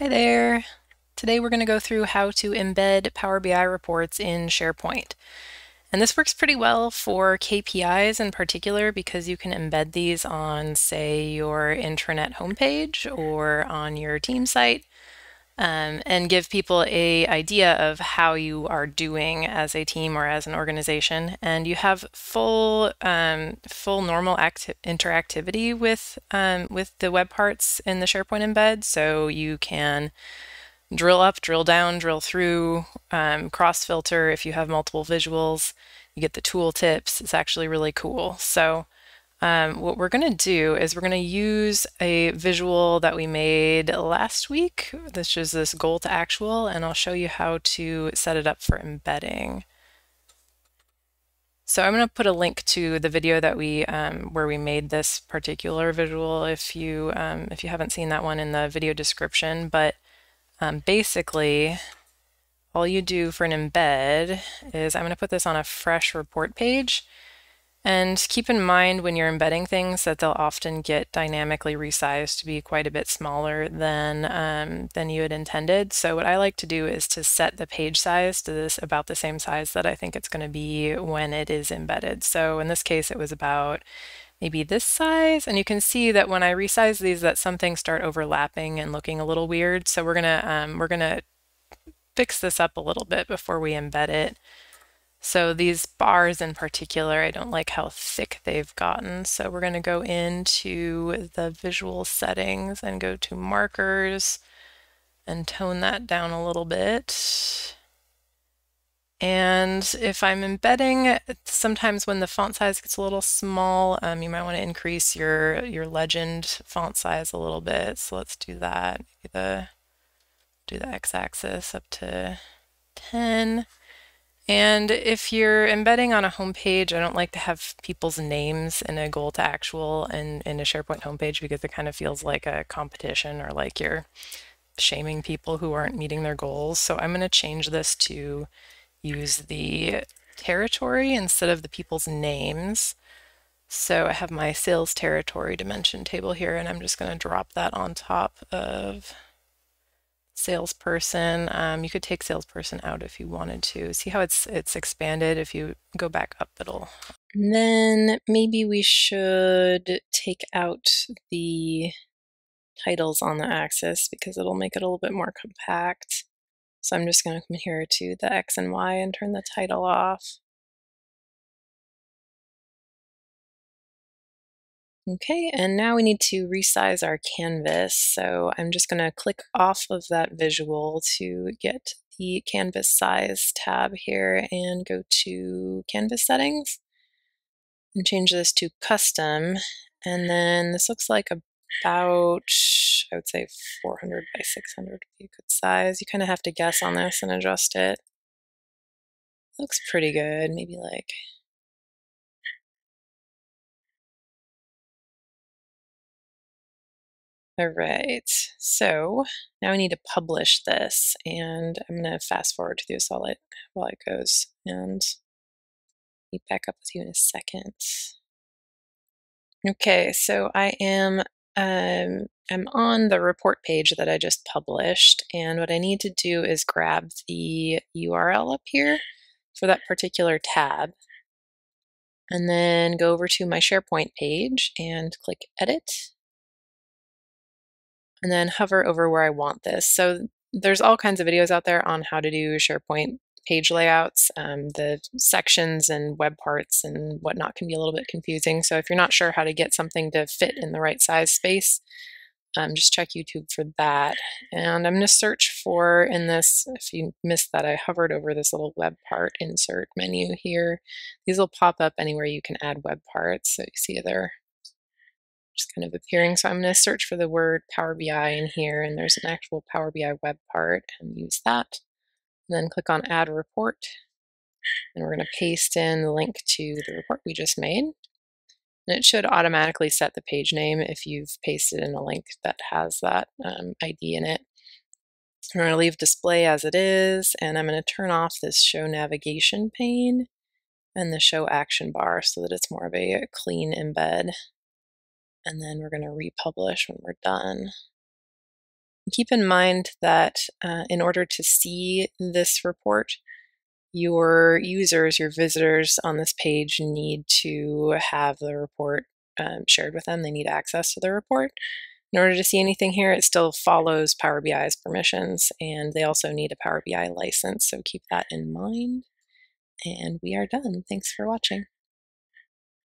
Hi there. Today we're going to go through how to embed Power BI reports in SharePoint. And this works pretty well for KPIs in particular because you can embed these on, say, your intranet homepage or on your team site um, and give people a idea of how you are doing as a team or as an organization. And you have full um, full normal interactivity with um, with the web parts in the SharePoint embed, so you can drill up, drill down, drill through, um, cross filter if you have multiple visuals. You get the tool tips. It's actually really cool. So um, what we're going to do is we're going to use a visual that we made last week. This is this goal to actual, and I'll show you how to set it up for embedding. So I'm going to put a link to the video that we um, where we made this particular visual if you um, if you haven't seen that one in the video description. But um, basically, all you do for an embed is I'm going to put this on a fresh report page and keep in mind when you're embedding things that they'll often get dynamically resized to be quite a bit smaller than, um, than you had intended. So what I like to do is to set the page size to this about the same size that I think it's going to be when it is embedded. So in this case, it was about maybe this size. And you can see that when I resize these, that some things start overlapping and looking a little weird. So we're gonna um, we're gonna fix this up a little bit before we embed it. So these bars in particular, I don't like how thick they've gotten. So we're going to go into the visual settings and go to markers and tone that down a little bit. And if I'm embedding, sometimes when the font size gets a little small, um, you might want to increase your, your legend font size a little bit. So let's do that. Maybe the, do the x-axis up to 10. And if you're embedding on a homepage, I don't like to have people's names in a goal to actual and in a SharePoint homepage because it kind of feels like a competition or like you're shaming people who aren't meeting their goals. So I'm going to change this to use the territory instead of the people's names. So I have my sales territory dimension table here, and I'm just going to drop that on top of salesperson. Um, you could take salesperson out if you wanted to. See how it's it's expanded? If you go back up, it'll. And then maybe we should take out the titles on the axis because it'll make it a little bit more compact. So I'm just going to come here to the X and Y and turn the title off. Okay, and now we need to resize our canvas. So I'm just going to click off of that visual to get the canvas size tab here and go to canvas settings and change this to custom. And then this looks like about, I would say 400 by 600 would be a good size. You kind of have to guess on this and adjust it. Looks pretty good, maybe like All right, so now I need to publish this and I'm gonna fast forward to this while it, while it goes and be back up with you in a second. Okay, so I am um, I'm on the report page that I just published and what I need to do is grab the URL up here for that particular tab and then go over to my SharePoint page and click edit and then hover over where I want this. So there's all kinds of videos out there on how to do SharePoint page layouts. Um, the sections and web parts and whatnot can be a little bit confusing. So if you're not sure how to get something to fit in the right size space, um, just check YouTube for that. And I'm going to search for in this, if you missed that, I hovered over this little web part insert menu here. These will pop up anywhere you can add web parts. So you see there just kind of appearing. So I'm going to search for the word Power BI in here, and there's an actual Power BI web part, and use that. And then click on Add Report, and we're going to paste in the link to the report we just made. And it should automatically set the page name if you've pasted in a link that has that um, ID in it. I'm going to leave display as it is, and I'm going to turn off this show navigation pane and the show action bar so that it's more of a clean embed and then we're going to republish when we're done. Keep in mind that uh, in order to see this report, your users, your visitors on this page need to have the report um, shared with them. They need access to the report. In order to see anything here, it still follows Power BI's permissions, and they also need a Power BI license, so keep that in mind. And we are done. Thanks for watching.